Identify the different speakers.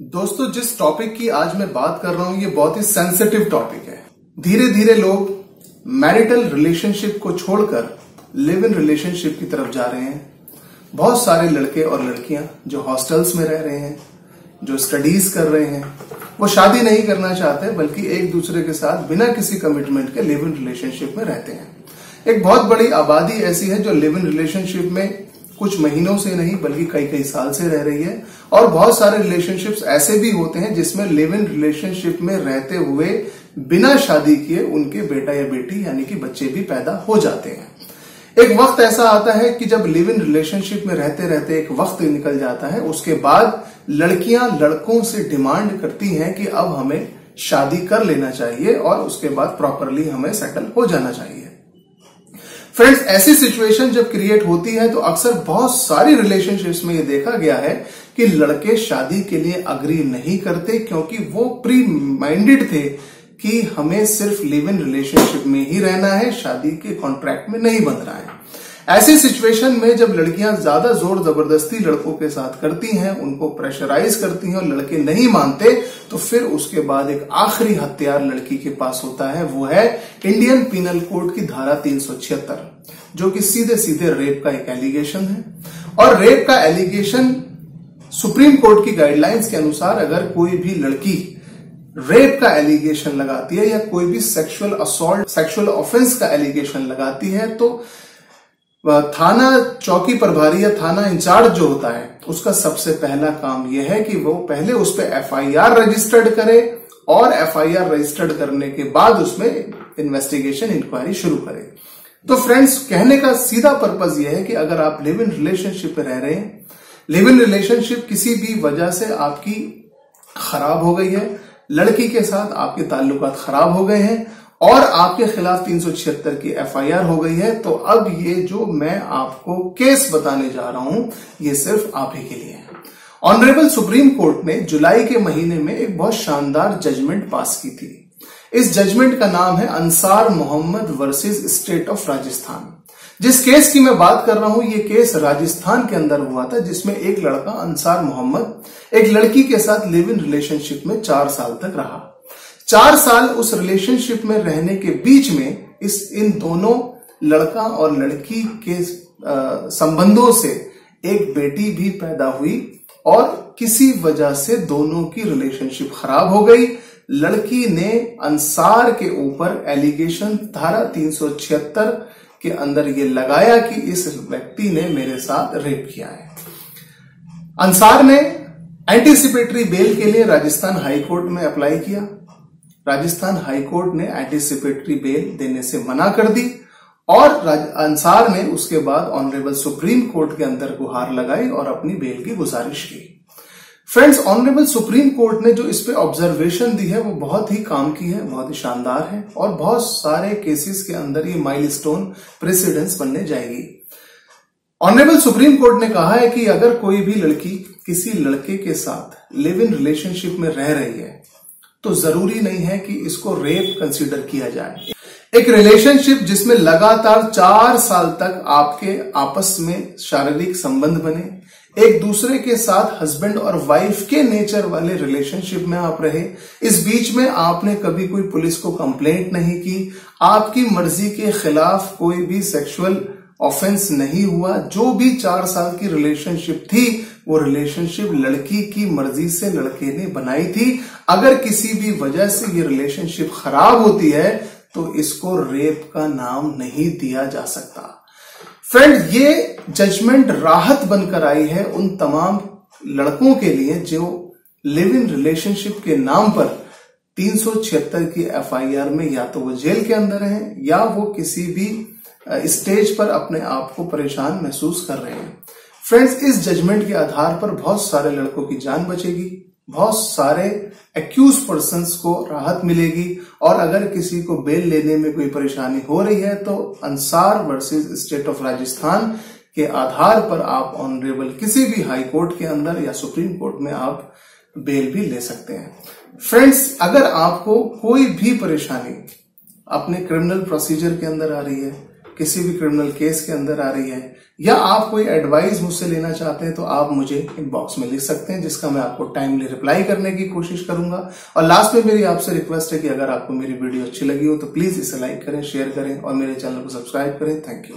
Speaker 1: दोस्तों, जिस टॉपिक की आज मैं बात कर रहा हूँ, ये बहुत ही सेंसिटिव टॉपिक है। धीरे धीरे लोग मैरिटल रिलेशनशिप को छोड़कर लिव इन रिलेशनशिप की तरफ़ जा रहे हैं। बहुत सारे लड़के और लड़कियाँ जो हॉस्टल्स में रह रहे हैं, जो स्टडीज़ कर रहे हैं, वो शादी नहीं करना चाहते, बल्कि एक दूसरे के साथ बिना किसी कमिटमेंट के लिव इन रिलेशनशिप में रहते हैं। एक बहुत बड़ी आबादी ऐसी है जो लिव इन रिलेशनशिप में कुछ महीनों से नहीं, बल्कि कई कई साल से रह रही है। और बहुत सारे रिलेशनशिप्स ऐसे भी होते हैं जिसमें लिव इन रिलेशनशिप में रहते हुए, बिना शादी किए उनके बेटा या बेटी, यानी कि बच्चे भी पैदा हो जाते हैं। एक वक्त ऐसा आता है कि जब लिव इन रिलेशनशिप में रहते रहते एक वक्त निकल जाता है, उसके बाद लड़कियाँ लड़कों से डिमांड करती हैं कि अब हमें शादी कर लेना चाहिए और उसके बाद प्रॉपरली हमें सेटल हो जाना चाहिए। फ्रेंड्स ऐसी सिचुएशन जब क्रिएट होती है तो अक्सर बहुत सारी रिलेशनशिप्स में ये देखा गया है कि लड़के शादी के लिए अग्री नहीं करते क्योंकि वो प्री माइंडेड थे कि हमें सिर्फ़ लिव इन रिलेशनशिप में ही रहना है, शादी के कॉन्ट्रैक्ट में नहीं बन रहा है। ऐसी सिचुएशन में जब लड़कियाँ ज़्यादा ज़ोर ज़बरदस्ती लड़कों के साथ करती हैं, उनको प्रेशराइज करती हैं और लड़के नहीं मानते तो फिर उसके बाद एक आखिरी हथियार लड़की के पास होता है, वो है इंडियन पीनल कोड की धारा तीन सौ छिहत्तर। जो कि सीधे सीधे रेप का एक एलिगेशन है। और रेप का एलिगेशन सुप्रीम कोर्ट की गाइडलाइंस के अनुसार अगर कोई भी लड़की रेप का एलिगेशन लगाती है या कोई भी सेक्सुअल असोल्ट सेक्सुअल ऑफेंस का एलिगेशन लगाती है तो थाना चौकी प्रभारी या थाना इंचार्ज जो होता है, उसका सबसे पहला काम यह है कि वो पहले उस पर एफआईआर रजिस्टर्ड करे और एफआईआर रजिस्टर्ड करने के बाद उसमें इन्वेस्टिगेशन इंक्वायरी शुरू करे। तो फ्रेंड्स, कहने का सीधा पर्पज यह है कि अगर आप लिव इन रिलेशनशिप में रह रहे हैं, लिव इन रिलेशनशिप किसी भी वजह से आपकी खराब हो गई है, लड़की के साथ आपके ताल्लुकात खराब हो गए हैं, और आपके खिलाफ तीन सौ छिहत्तर की एफआईआर हो गई है तो अब ये जो मैं आपको केस बताने जा रहा हूँ, ये सिर्फ़ आप ही के लिए है। ऑनरेबल सुप्रीम कोर्ट ने जुलाई के महीने में एक बहुत शानदार जजमेंट पास की थी। इस जजमेंट का नाम है Ansar Mohammad versus state of Rajasthan. जिस केस की मैं बात कर रहा हूँ, ये केस राजस्थान के अंदर हुआ था, जिसमें एक लड़का, अंसार मोहम्मद, एक लड़की के साथ लिव इन रिलेशनशिप में चार साल तक रहा। चार साल उस रिलेशनशिप में रहने के बीच में इस, इन दोनों लड़का और लड़की के संबंधों से एक बेटी भी पैदा हुई और किसी वजह से दोनों की रिलेशनशिप खराब हो गई। लड़की ने अंसार के ऊपर एलिगेशन धारा तीन सौ छिहत्तर के अंदर ये लगाया कि इस व्यक्ति ने मेरे साथ रेप किया है। अंसार ने एंटीसिपेटरी बेल के लिए राजस्थान हाईकोर्ट में अप्लाई किया। राजस्थान हाईकोर्ट ने एंटीसिपेटरी बेल देने से मना कर दी और अंसार ने उसके बाद ऑनरेबल सुप्रीम कोर्ट के अंदर गुहार लगाई और अपनी बेल की गुजारिश की। फ्रेंड्स ऑनरेबल सुप्रीम कोर्ट ने जो इस पे ऑब्जर्वेशन दी है, वो बहुत ही काम की है, बहुत ही शानदार है और बहुत सारे केसेस के अंदर ये माइलस्टोन प्रेसिडेंस बनने जाएगी। ऑनरेबल सुप्रीम कोर्ट ने कहा है कि अगर कोई भी लड़की किसी लड़के के साथ लिव इन रिलेशनशिप में रह रही है तो ज़रूरी नहीं है कि इसको रेप कंसिडर किया जाए। एक रिलेशनशिप जिसमें लगातार चार साल तक आपके आपस में शारीरिक संबंध बने, एक दूसरे के साथ हस्बैंड और वाइफ के नेचर वाले रिलेशनशिप में आप रहे, इस बीच में आपने कभी कोई पुलिस को कंप्लेंट नहीं की, आपकी मर्ज़ी के खिलाफ कोई भी सेक्सुअल ऑफेंस नहीं हुआ, जो भी चार साल की रिलेशनशिप थी, वो रिलेशनशिप लड़की की मर्ज़ी से लड़के ने बनाई थी। अगर किसी भी वजह से ये रिलेशनशिप खराब होती है तो इसको रेप का नाम नहीं दिया जा सकता। फ्रेंड, ये जजमेंट राहत बनकर आई है उन तमाम लड़कों के लिए जो लिव इन रिलेशनशिप के नाम पर तीन सौ छिहत्तर की एफआईआर में या तो वो जेल के अंदर है या वो किसी भी स्टेज पर अपने आप को परेशान महसूस कर रहे हैं। फ्रेंड्स, इस जजमेंट के आधार पर बहुत सारे लड़कों की जान बचेगी। बहुत सारे एक्यूज पर्सन को राहत मिलेगी और अगर किसी को बेल लेने में कोई परेशानी हो रही है तो Ansar versus state of Rajasthan के आधार पर आप ऑनरेबल किसी भी हाई कोर्ट के अंदर या सुप्रीम कोर्ट में आप बेल भी ले सकते हैं। फ्रेंड्स अगर आपको कोई भी परेशानी अपने क्रिमिनल प्रोसीजर के अंदर आ रही है किसी भी क्रिमिनल केस के अंदर आ रही है, या आप कोई एडवाइस मुझसे लेना चाहते हैं तो आप मुझे इनबॉक्स में लिख सकते हैं, जिसका मैं आपको टाइमली रिप्लाई करने की कोशिश करूँगा। और लास्ट में मेरी आपसे रिक्वेस्ट है कि अगर आपको मेरी वीडियो अच्छी लगी हो तो प्लीज़ इसे लाइक करें शेयर करें, और मेरे चैनल को सब्सक्राइब करें। Thank you